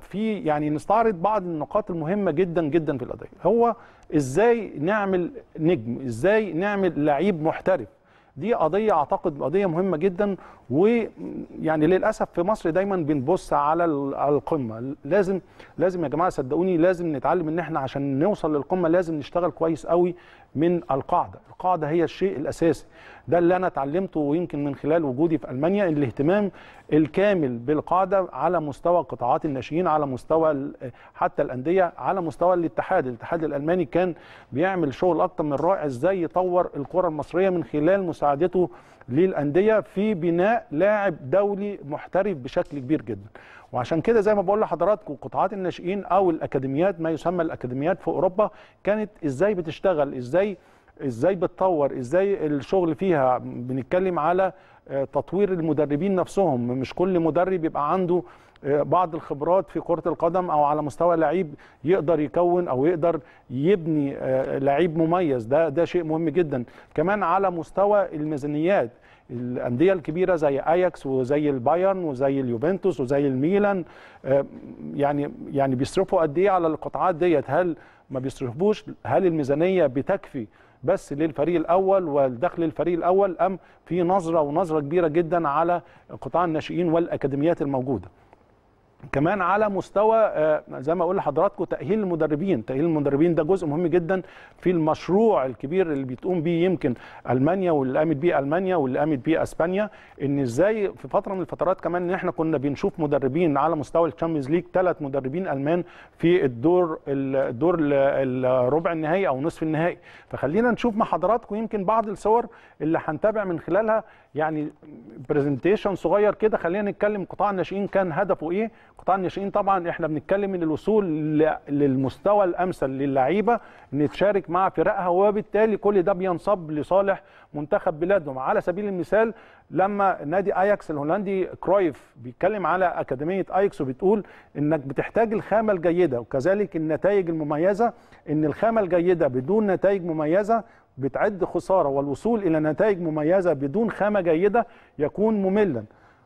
في يعني نستعرض بعض النقاط المهمة جدا جدا في القضية. هو إزاي نعمل نجم إزاي نعمل لعيب محترف؟ دي قضية أعتقد قضية مهمة جدا ويعني للأسف في مصر دايما بنبص على ال- على القمة. لازم لازم يا جماعة صدقوني لازم نتعلم إن إحنا عشان نوصل للقمة لازم نشتغل كويس قوي من القاعدة. القاعدة هي الشيء الأساسي. ده اللي أنا اتعلمته ويمكن من خلال وجودي في ألمانيا الاهتمام الكامل بالقاعدة على مستوى قطاعات الناشئين على مستوى حتى الأندية على مستوى الاتحاد. الاتحاد الألماني كان بيعمل شغل أكتر من رائع إزاي يطور الكرة المصرية من خلال مساعدته للأندية في بناء لاعب دولي محترف بشكل كبير جدا. وعشان كده زي ما بقول لحضراتكم قطاعات الناشئين أو الأكاديميات ما يسمى الأكاديميات في أوروبا كانت إزاي بتشتغل إزاي إزاي بتطور إزاي الشغل فيها. بنتكلم على تطوير المدربين نفسهم. مش كل مدرب يبقى عنده آه، بعض الخبرات في كرة القدم أو على مستوى لعيب يقدر يكون أو يقدر يبني آه، لعيب مميز. ده ده شيء مهم جدا. كمان على مستوى الميزانيات. الأندية الكبيرة زي اياكس وزي البايرن وزي اليوفنتوس وزي الميلان آه، يعني يعني بيصرفوا قد إيه على القطاعات ديت؟ هل ما بيصرفوش؟ هل الميزانية بتكفي بس للفريق الأول والدخل الفريق الأول أم في نظرة ونظرة كبيرة جدا على قطاع الناشئين والأكاديميات الموجودة. كمان على مستوى آه، زي ما أقول لحضراتكم تأهيل المدربين. تأهيل المدربين ده جزء مهم جدا في المشروع الكبير اللي بتقوم بيه يمكن ألمانيا واللي قامت بيه ألمانيا واللي قامت بيه إسبانيا. إن إزاي في فترة من الفترات كمان إن إحنا كنا بنشوف مدربين على مستوى ال Champions League ثلاث مدربين ألمان في الدور الدور ال- الربع النهائي أو نصف النهائي. فخلينا نشوف مع حضراتكم يمكن بعض الصور اللي هنتابع من خلالها. يعني presentation صغير كده. خلينا نتكلم. قطاع الناشئين كان هدفه إيه؟ قطاع الناشئين طبعا إحنا بنتكلم من الوصول للمستوى الأمثل للعيبة ان تشارك مع فرقها وبالتالي كل ده بينصب لصالح منتخب بلادهم. على سبيل المثال لما نادي اياكس الهولندي كرويف بيتكلم على أكاديمية اياكس وبتقول إنك بتحتاج الخامة الجيدة وكذلك النتائج المميزة إن الخامة الجيدة بدون نتائج مميزة بتعد خسارة والوصول إلى نتائج مميزة بدون خامة جيدة يكون مملا.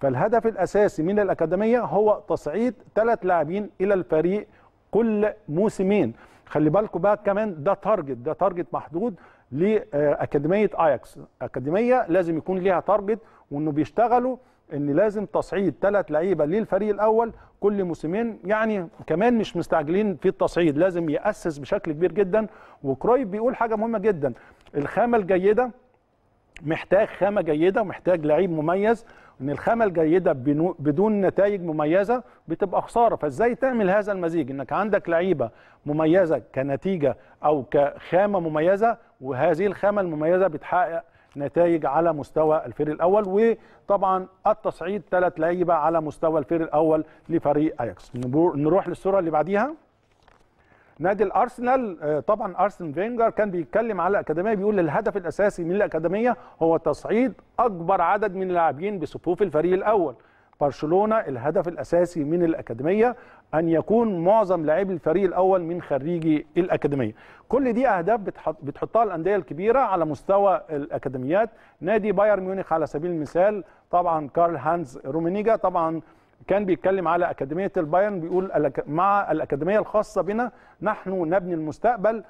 فالهدف الأساسي من الأكاديمية هو تصعيد ثلاث لاعبين إلى الفريق كل موسمين. خلي بالكم بقى كمان ده target ده target محدود لأكاديمية اياكس أكاديمية لازم يكون ليها target وإنه بيشتغلوا إن لازم تصعيد ثلاث لعيبة للفريق الأول كل موسمين. يعني كمان مش مستعجلين في التصعيد لازم يأسس بشكل كبير جدا. وكرويف بيقول حاجة مهمة جدا. الخامة الجيدة محتاج خامة جيدة ومحتاج لعيب مميز. إن الخامة الجيدة بدون نتائج مميزة بتبقى خسارة. فإزاي تعمل هذا المزيج؟ إنك عندك لعيبة مميزة كنتيجة أو كخامة مميزة وهذه الخامة المميزة بتحقق نتائج على مستوى الفريق الأول وطبعا التصعيد ثلاث لعيبة على مستوى الفريق الأول لفريق أياكس. نروح للصورة اللي بعديها. نادي الأرسنال آه، طبعا أرسن فينجر كان بيتكلم على الأكاديمية بيقول الهدف الأساسي من الأكاديمية هو تصعيد أكبر عدد من اللاعبين بصفوف الفريق الأول. برشلونة الهدف الأساسي من الأكاديمية أن يكون معظم لاعبي الفريق الأول من خريجي الأكاديمية. كل دي أهداف بتحط بتحطها الأندية الكبيرة على مستوى الأكاديميات. نادي بايرن ميونخ على سبيل المثال طبعا كارل هانز رومينيجا طبعا كان بيتكلم على أكاديمية البايرن بيقول مع الأكاديمية الخاصة بنا نحن نبني المستقبل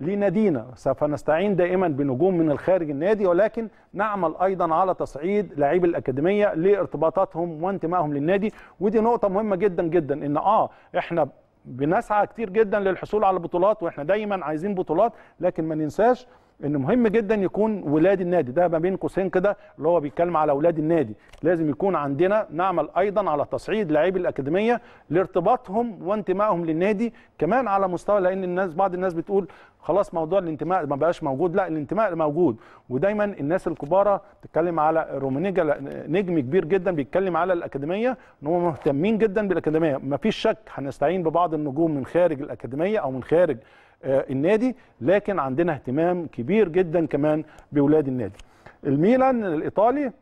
لنادينا. سوف نستعين دائما بنجوم من الخارج النادي ولكن نعمل أيضا على تصعيد لاعبي الأكاديمية لارتباطاتهم وانتمائهم للنادي. ودي نقطة مهمة جدا جدا إن آه إحنا بنسعى كتير جدا للحصول على بطولات وإحنا دايما عايزين بطولات لكن ما ننساش إن مهم جدا يكون ولاد النادي. ده ما بين قوسين كده اللي هو بيتكلم على أولاد النادي. لازم يكون عندنا نعمل أيضا على تصعيد لاعبي الأكاديمية لارتباطهم وانتمائهم للنادي كمان على مستوى لأن الناس بعض الناس بتقول خلاص موضوع الانتماء ما بقاش موجود. لا الانتماء موجود. ودايما الناس الكبار تتكلم على رومانيجا نجم كبير جدا بيتكلم على الأكاديمية إن هم مهتمين جدا بالأكاديمية. ما فيش شك هنستعين ببعض النجوم من خارج الأكاديمية أو من خارج آه، النادي لكن عندنا اهتمام كبير جدا كمان باولاد النادي. الميلان الإيطالي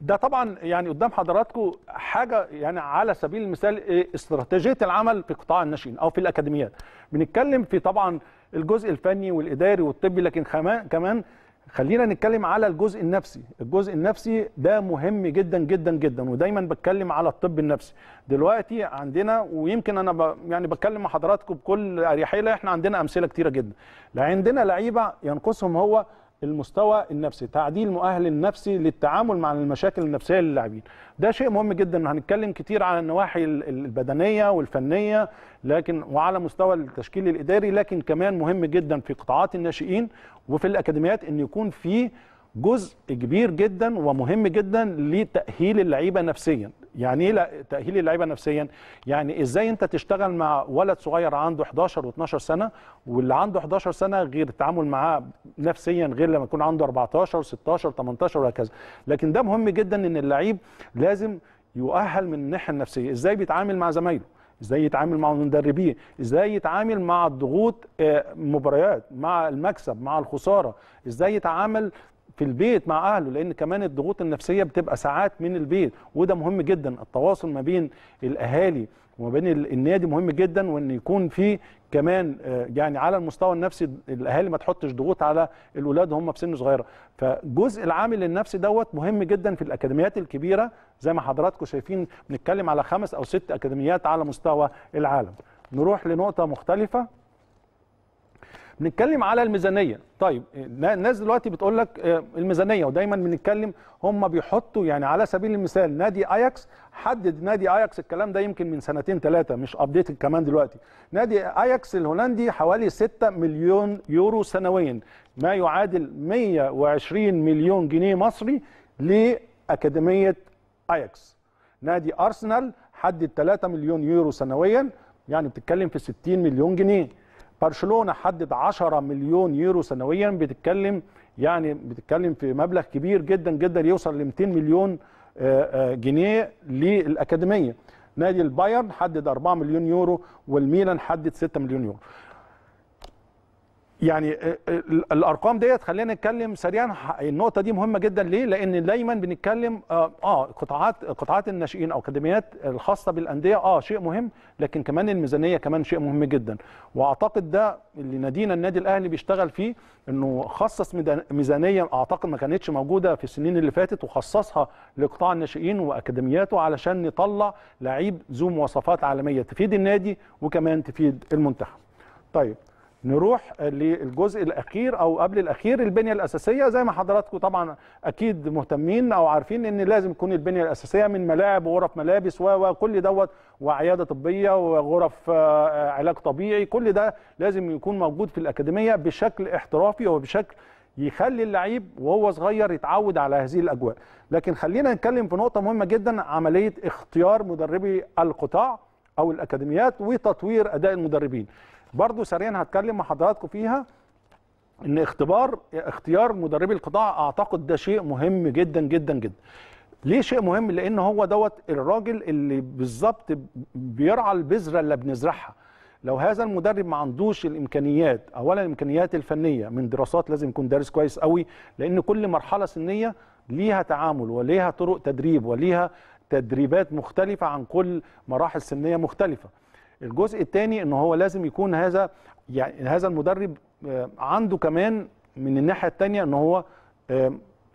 ده طبعا يعني قدام حضراتكم حاجة يعني على سبيل المثال إيه استراتيجية العمل في قطاع الناشئين أو في الأكاديميات. بنتكلم في طبعا الجزء الفني والإداري والطبي لكن كمان كمان خلينا نتكلم على الجزء النفسي. الجزء النفسي ده مهم جدا جدا جدا ودايما بتكلم على الطب النفسي. دلوقتي عندنا ويمكن أنا ب... يعني بتكلم مع حضراتكم بكل أريحية إحنا عندنا أمثلة كتيرة جدا. لا عندنا لعيبة ينقصهم هو المستوى النفسي تعديل مؤهل النفسي للتعامل مع المشاكل النفسية للاعبين. ده شيء مهم جدا. هنتكلم كتير على النواحي البدنية والفنية لكن وعلى مستوى التشكيل الإداري لكن كمان مهم جدا في قطاعات الناشئين وفي الأكاديميات إن يكون في جزء كبير جدا ومهم جدا لتأهيل اللعيبة نفسيا. يعني إيه تأهيل اللعيبة نفسيا؟ يعني إزاي أنت تشتغل مع ولد صغير عنده 11 و12 سنة واللي عنده 11 سنة غير التعامل معاه نفسيا غير لما يكون عنده 14 16 18 وهكذا. لكن ده مهم جدا إن اللعيب لازم يؤهل من الناحية النفسية. إزاي بيتعامل مع زمايله؟ إزاي يتعامل مع المدربين؟ إزاي يتعامل مع الضغوط مباريات مع المكسب مع الخسارة؟ إزاي يتعامل في البيت مع أهله لأن كمان الضغوط النفسية بتبقى ساعات من البيت وده مهم جدا. التواصل ما بين الأهالي وما بين النادي مهم جدا وإن يكون في كمان يعني على المستوى النفسي الأهالي ما تحطش ضغوط على الاولاد وهم في سن صغيرة. فجزء العامل النفسي دوت مهم جدا في الأكاديميات الكبيرة. زي ما حضراتكم شايفين بنتكلم على خمس أو ست أكاديميات على مستوى العالم. نروح لنقطة مختلفة. بنتكلم على الميزانية. طيب الناس دلوقتي بتقول لك الميزانية ودايما بنتكلم هم بيحطوا يعني على سبيل المثال نادي اياكس حدد نادي اياكس الكلام ده يمكن من سنتين ثلاثة مش update كمان دلوقتي. نادي اياكس الهولندي حوالي 6 مليون يورو سنويا ما يعادل 120 مليون جنيه مصري لأكاديمية اياكس نادي ارسنال حدد 3 مليون يورو سنويا يعني بتتكلم في 60 مليون جنيه. برشلونة حدد 10 مليون يورو سنويا بتتكلم يعني بتتكلم في مبلغ كبير جدا جدا يوصل ل 200 مليون جنيه للأكاديمية. نادي البايرن حدد 4 مليون يورو والميلان حدد 6 مليون يورو. يعني الأرقام ديت خلينا نتكلم سريعا. النقطة دي مهمة جدا. ليه؟ لأن دايما بنتكلم آه قطاعات قطاعات الناشئين أو أكاديميات الخاصة بالأندية آه شيء مهم لكن كمان الميزانية كمان شيء مهم جدا. وأعتقد ده اللي نادينا النادي الأهلي بيشتغل فيه إنه خصص ميزانيه أعتقد ما كانتش موجودة في السنين اللي فاتت وخصصها لقطاع الناشئين وأكاديمياته علشان نطلع لعيب ذو مواصفات عالمية تفيد النادي وكمان تفيد المنتخب. طيب نروح للجزء الأخير أو قبل الأخير البنية الأساسية. زي ما حضراتكم طبعا أكيد مهتمين أو عارفين إن لازم تكون البنية الأساسية من ملاعب وغرف ملابس وكل دوت وعيادة طبية وغرف علاج طبيعي. كل ده لازم يكون موجود في الأكاديمية بشكل احترافي وبشكل يخلي اللعيب وهو صغير يتعود على هذه الأجواء. لكن خلينا نتكلم في نقطة مهمة جدا عملية اختيار مدربي القطاع أو الأكاديميات وتطوير أداء المدربين. برضو سريعا هتكلم مع حضراتكم فيها إن اختبار اختيار مدربي القطاع أعتقد ده شيء مهم جدا جدا جدا. ليه شيء مهم؟ لأن هو دوت الراجل اللي بالظبط بيرعى البذرة اللي بنزرعها. لو هذا المدرب ما عندوش الإمكانيات اولا الإمكانيات الفنية من دراسات لازم يكون دارس كويس قوي لأن كل مرحلة سنية ليها تعامل وليها طرق تدريب وليها تدريبات مختلفة عن كل مراحل سنية مختلفة. الجزء الثاني إن هو لازم يكون هذا يعني هذا المدرب عنده كمان من الناحية الثانية إن هو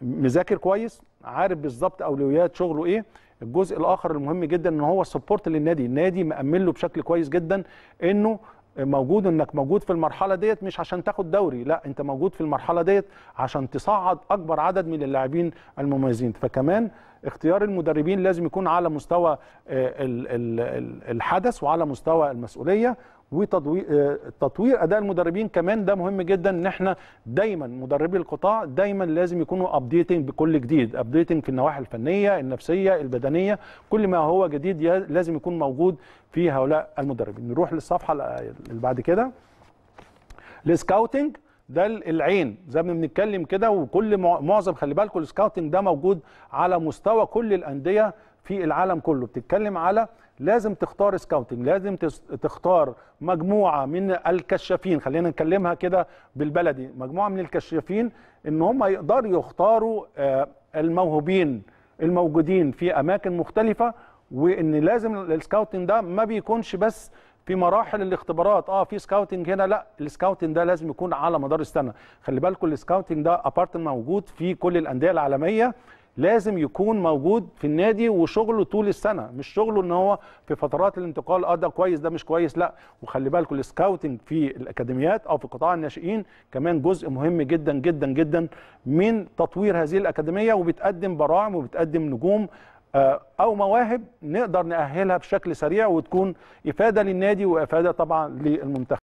مذاكر كويس عارف بالظبط أولويات شغله إيه. الجزء الآخر المهم جدا إن هو سبورت للنادي النادي مأمن له بشكل كويس جدا إنه موجود إنك موجود في المرحلة ديت مش عشان تاخد دوري لا أنت موجود في المرحلة ديت عشان تصعد أكبر عدد من اللاعبين المميزين. فكمان اختيار المدربين لازم يكون على مستوى الحدث وعلى مستوى المسؤولية. وتطوير أداء المدربين كمان ده مهم جدا. ان إحنا دايما مدربي القطاع دايما لازم يكونوا updating بكل جديد updating في النواحي الفنية النفسية البدنية كل ما هو جديد لازم يكون موجود في هؤلاء المدربين. نروح للصفحة اللي بعد كده. ال scouting ده العين. زي ما بنتكلم كده وكل معظم خلي بالكم ال scouting ده موجود على مستوى كل الأندية في العالم كله. بتتكلم على لازم تختار scouting لازم تختار مجموعة من الكشافين. خلينا نكلمها كده بالبلدي. مجموعة من الكشافين إن هم يقدروا يختاروا الموهوبين الموجودين في أماكن مختلفة وإن لازم ال scouting ده ما بيكونش بس في مراحل الاختبارات. آه في scouting هنا لا ال scouting ده لازم يكون على مدار السنة. خلي بالكم ال scouting ده a part موجود في كل الأندية العالمية. لازم يكون موجود في النادي وشغله طول السنة مش شغله إن هو في فترات الانتقال آه ده كويس ده مش كويس لا. وخلي بالكم السكاوتنج في الأكاديميات أو في قطاع الناشئين كمان جزء مهم جدا جدا جدا من تطوير هذه الأكاديمية وبتقدم براعم وبتقدم نجوم آه، أو مواهب نقدر نأهلها بشكل سريع وتكون إفادة للنادي وإفادة طبعا للمنتخب.